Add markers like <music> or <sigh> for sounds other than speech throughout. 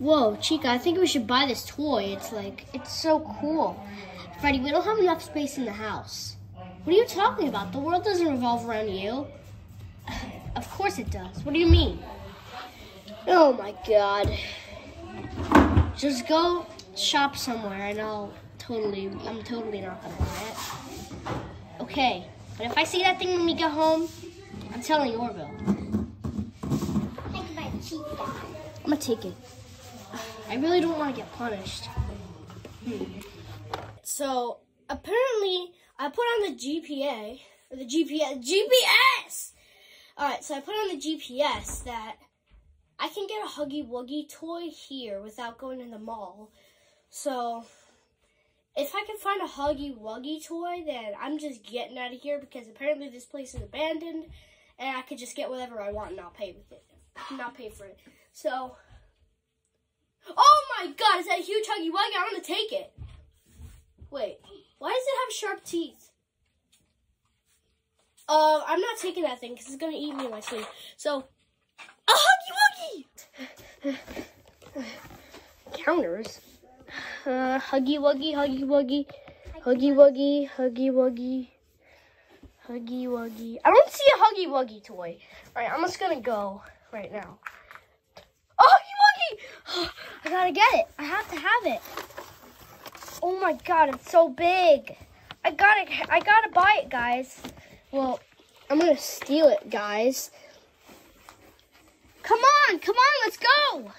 Whoa, Chica, I think we should buy this toy. It's like, it's so cool. Freddy, we don't have enough space in the house. What are you talking about? The world doesn't revolve around you. <sighs> Of course it does. What do you mean? Oh my god. Just go shop somewhere and I'll totally, I'm totally not gonna buy it. Okay, but if I see that thing when we get home, I'm telling Orville. Think about Chica. I'm gonna take it. I really don't want to get punished. Hmm. So apparently, I put on the GPA or the GPS GPS. All right, so I put on the GPS that I can get a Huggy Wuggy toy here without going to the mall. So if I can find a Huggy Wuggy toy, then I'm just getting out of here because apparently this place is abandoned, and I could just get whatever I want and not pay with it, not pay for it. So. Oh my god, is that a huge Huggy Wuggy? I'm gonna take it. Wait, why does it have sharp teeth? Uh, I'm not taking that thing because it's gonna eat me in my sleep. So, a Huggy Wuggy! Counters? Uh, Huggy Wuggy, Huggy Wuggy, Huggy Wuggy, Huggy Wuggy, Huggy Wuggy. I don't see a Huggy Wuggy toy. Alright, I'm just gonna go right now. A Huggy Wuggy! I gotta get it. I have to have it. Oh my god, it's so big. I gotta, I gotta buy it, guys. Well, I'm gonna steal it, guys. Come on, come on, let's go.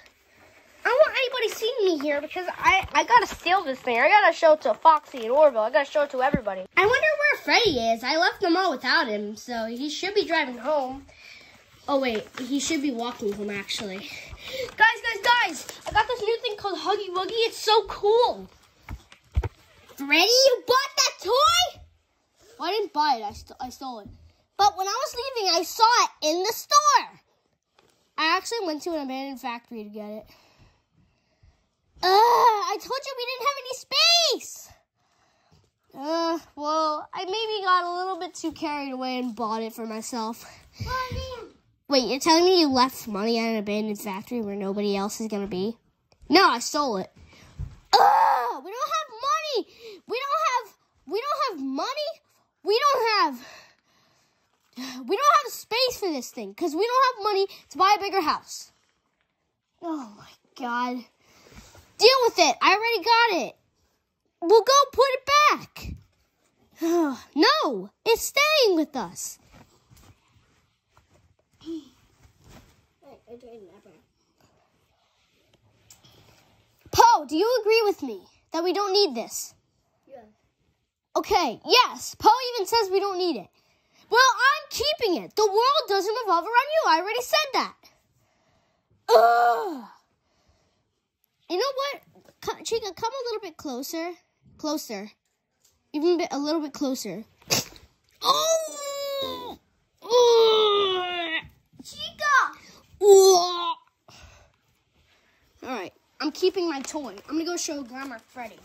I don't want anybody seeing me here because I, I gotta steal this thing. I gotta show it to Foxy and Orville. I gotta show it to everybody. I wonder where Freddy is. I left them all without him, so he should be driving home. Oh wait, he should be walking home actually. Guys, guys, guys! I got this new thing called Huggy Wuggy. It's so cool. Freddy, you bought that toy? Well, I didn't buy it. I, st- I stole it. But when I was leaving, I saw it in the store. I actually went to an abandoned factory to get it. Uh, I told you we didn't have any space. Uh, well, I maybe got a little bit too carried away and bought it for myself. Mommy. Wait, you're telling me you left money at an abandoned factory where nobody else is gonna be? No, I stole it. Ugh, we don't have money. We don't have. We don't have money. We don't have. We don't have space for this thing because we don't have money to buy a bigger house. Oh my god. Deal with it. I already got it. We'll go put it back. <sighs> no, it's staying with us. Poe, do you agree with me that we don't need this? Yeah. Okay, yes. Poe even says we don't need it. Well, I'm keeping it. The world doesn't revolve around you. I already said that. Ugh. You know what? Co- Chica, come a little bit closer. Closer. Even a, bit, a little bit closer. <laughs> Oh! Ugh. Chica. All right, I'm keeping my toy. I'm gonna go show Grandma Freddy.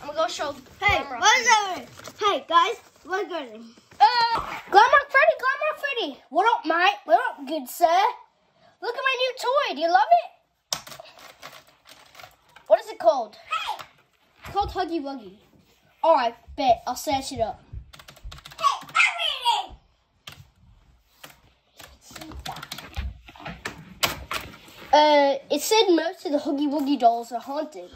I'm gonna go show. Hey, Grandma what is that? Hey, guys, what's going on? Uh, Grandma Freddy, Grandma Freddy. What up, mate? What up, good sir? Look at my new toy. Do you love it? What is it called? Hey, It's called Huggy Wuggy. All right, bet. I'll search it up. hey, everything. Uh, it said most of the Huggy Wuggy dolls are haunted.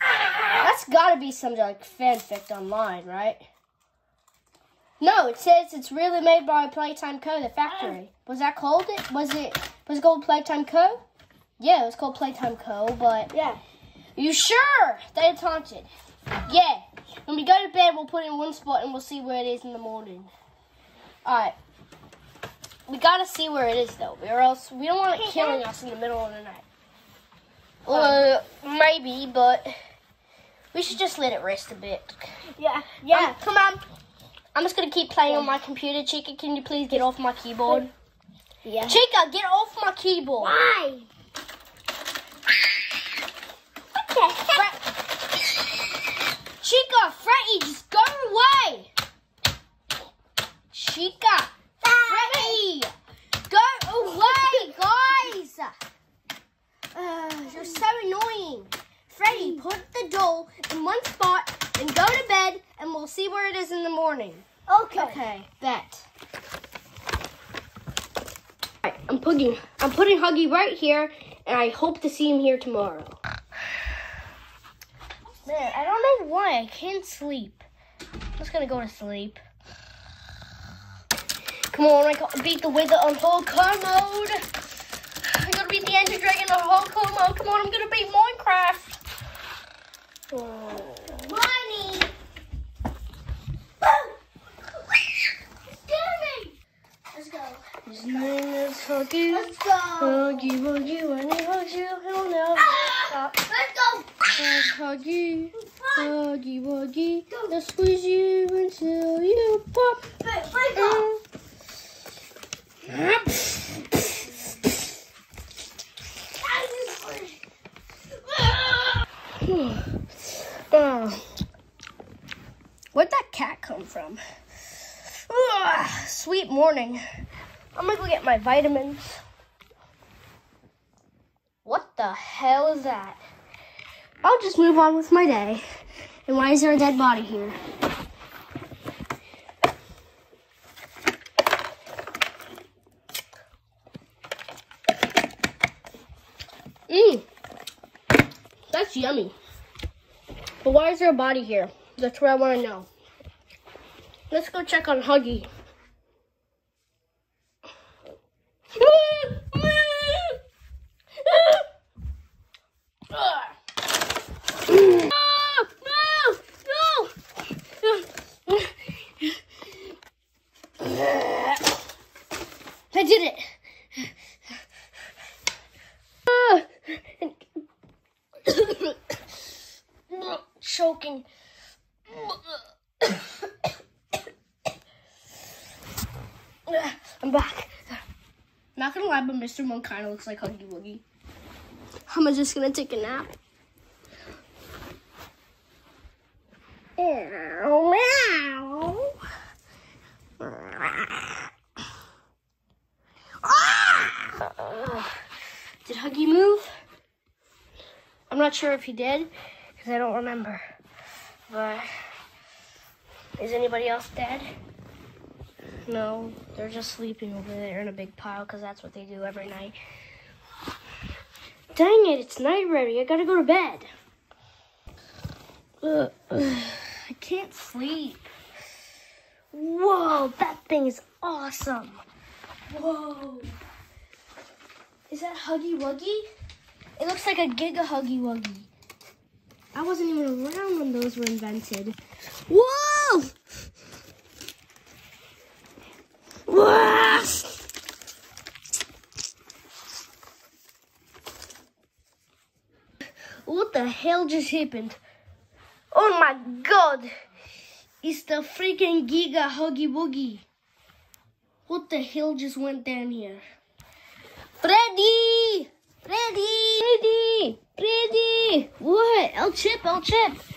That's gotta be some like fanfic online, right? No, it says it's really made by Playtime Co. The factory. Was that called it? Was it was it called Playtime Co? Yeah, it was called Playtime Co. But Yeah. you sure that it's haunted? Yeah. When we go to bed, we'll put it in one spot and we'll see where it is in the morning. All right. We gotta see where it is though, or else we don't want it killing us in the middle of the night. Uh, maybe, but we should just let it rest a bit. Yeah. Yeah. Um, come on. I'm just gonna keep playing on my computer. Chica, can you please get off my keyboard? yeah. Chica, get off my keyboard. Why? Okay. Chica, Freddy, just go away. Chica, Freddy, go away, guys. because you're so annoying. Freddy, put the doll in one spot and go to bed, and we'll see where it is in the morning. Okay. Okay, bet. Alright, I'm putting I'm putting Huggy right here, and I hope to see him here tomorrow. Man, I don't know why I can't sleep. I'm just gonna go to sleep. Come on, I gotta beat the wither on hardcore mode. I gotta beat the ender dragon on hardcore mode. Come on, I'm gonna beat Minecraft. Oh. Money. Let's go. His name is Huggy. Let's go. Huggy Wuggy, when he hugs you, he'll never Ah! stop. Let's go. Hug, Huggy, Huggy Wuggy, they'll squeeze you until you pop. Hey, let's go. <sighs> Where'd that cat come from? Ugh, sweet morning. I'm gonna go get my vitamins. What the hell is that? I'll just move on with my day. And why is there a dead body here? Mmm. That's yummy. But why is there a body here? That's what I want to know. Let's go check on Huggy. I did it. Choking. I'm back. Not gonna lie, but Mr. Monk kind of looks like Huggy Wuggy. I'm just gonna take a nap. Meow. <coughs> Did Huggy move? I'm not sure if he did, because I don't remember. But is anybody else dead? No, they're just sleeping over there in a big pile because that's what they do every night. Dang it, it's night already. I gotta go to bed. Ugh, <sighs> ugh, I can't sleep. Whoa, that thing is awesome. Whoa. Is that Huggy Wuggy? It looks like a Giga Huggy Wuggy. I wasn't even around when those were invented. Whoa! What the hell just happened? Oh my god! It's the freaking Giga Huggy Boogie. What the hell just went down here? Freddy! Freddy! Freddy! Freddy! What? El Chip, El Chip!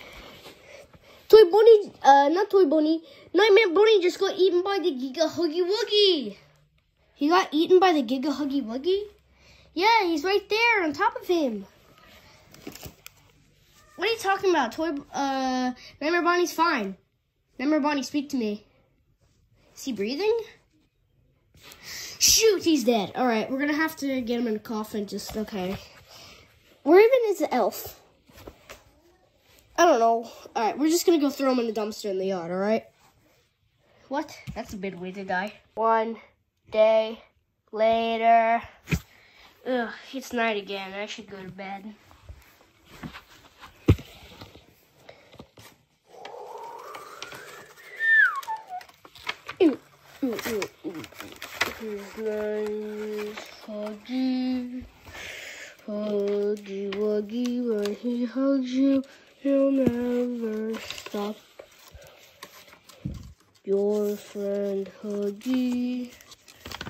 Toy uh, not Toy Bonnie. Nightmare Bonnie just got eaten by the Giga Huggy Wuggy. He got eaten by the Giga Huggy Wuggy? Yeah, he's right there on top of him. What are you talking about? Toy, uh, Nightmare Bonnie's fine. Nightmare Bonnie, speak to me. Is he breathing? Shoot, he's dead. All right, we're gonna have to get him in a coffin. Just okay. Where even is the elf? I don't know. All right, we're just gonna go throw him in the dumpster in the yard. All right. What? That's a bit way to die. One day later. Ugh, it's night again. I should go to bed. His name is Huggy. Huggy Wuggy, when he hugs you, he'll never stop. Your friend Huggy,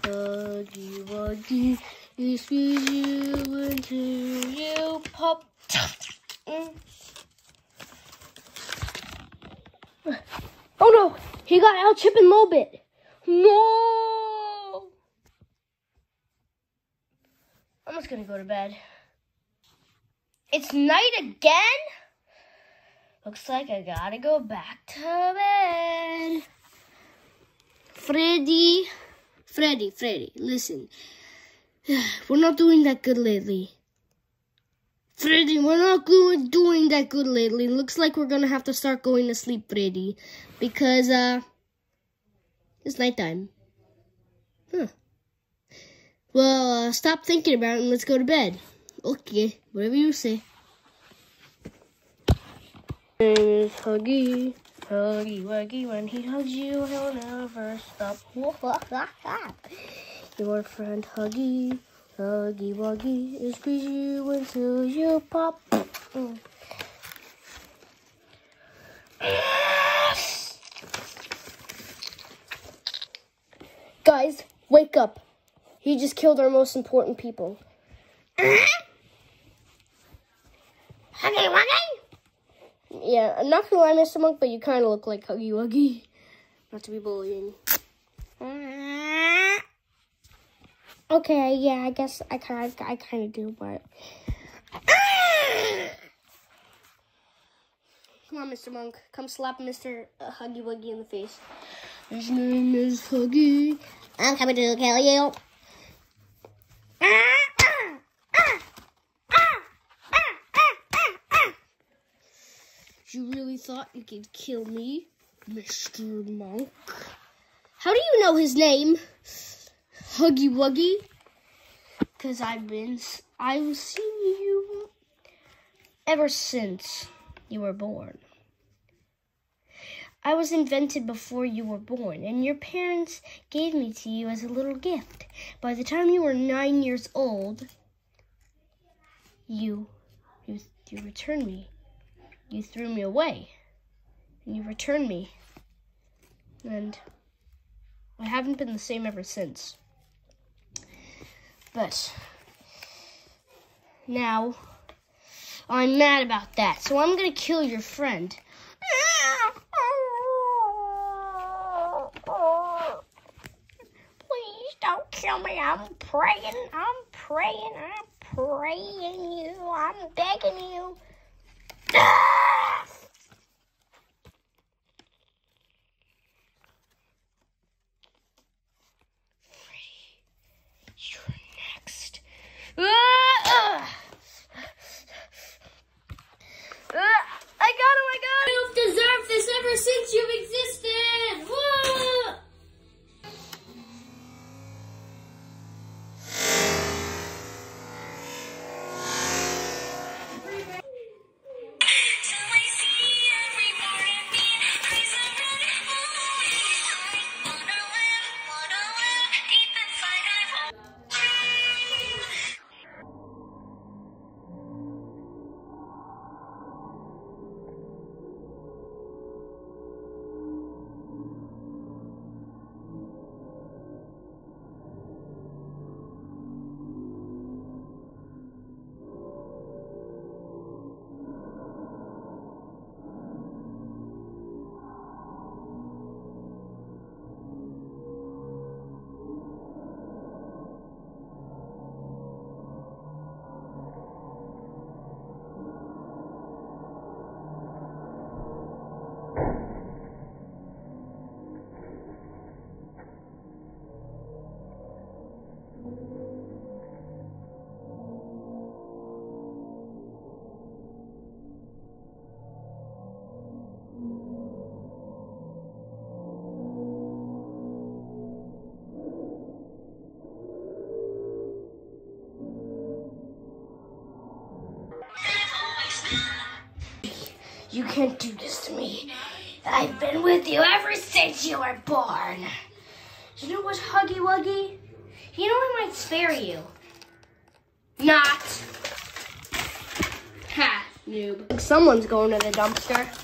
Huggy Wuggy, he squeeze you until you pop. Mm. Oh no, he got out chipping a little bit. No! I'm just gonna go to bed. It's night again? Looks like I gotta go back to bed. Freddy, Freddy, Freddy, listen. <sighs> We're not doing that good lately. Freddy, we're not good, doing that good lately. Looks like we're gonna have to start going to sleep, Freddy. Because, uh, it's nighttime. Huh. Well, uh, stop thinking about it and let's go to bed. Okay, whatever you say. Name is Huggy. Huggy Wuggy, when he hugs you, he'll never stop. <laughs> Your friend Huggy, Huggy Wuggy, is squeeze you until you pop. Mm. Guys, wake up. He just killed our most important people. <laughs> Huggy Wuggy? Yeah, I'm not gonna lie, Mr. Monk, but you kind of look like Huggy Wuggy. Not to be bullying. Okay, yeah, I guess I kind of, I kind of do, but. Come on, Mr. Monk. Come slap Mr. Uh, Huggy Wuggy in the face. His name is Huggy. I'm coming to kill you. You really thought you could kill me, Mr. Monk? How do you know his name? Huggy Wuggy? Because I've been, I've seen you ever since you were born. I was invented before you were born, and your parents gave me to you as a little gift. By the time you were nine years old, you, you, you returned me you threw me away and you returned me. And I haven't been the same ever since. But now I'm mad about that, so I'm gonna kill your friend. Please don't kill me. I'm praying. I'm praying. I'm praying you. I'm begging you. Can't do this to me. I've been with you ever since you were born. You know what, Huggy Wuggy? You know I might spare you. Not. Ha, noob. Someone's going to the dumpster.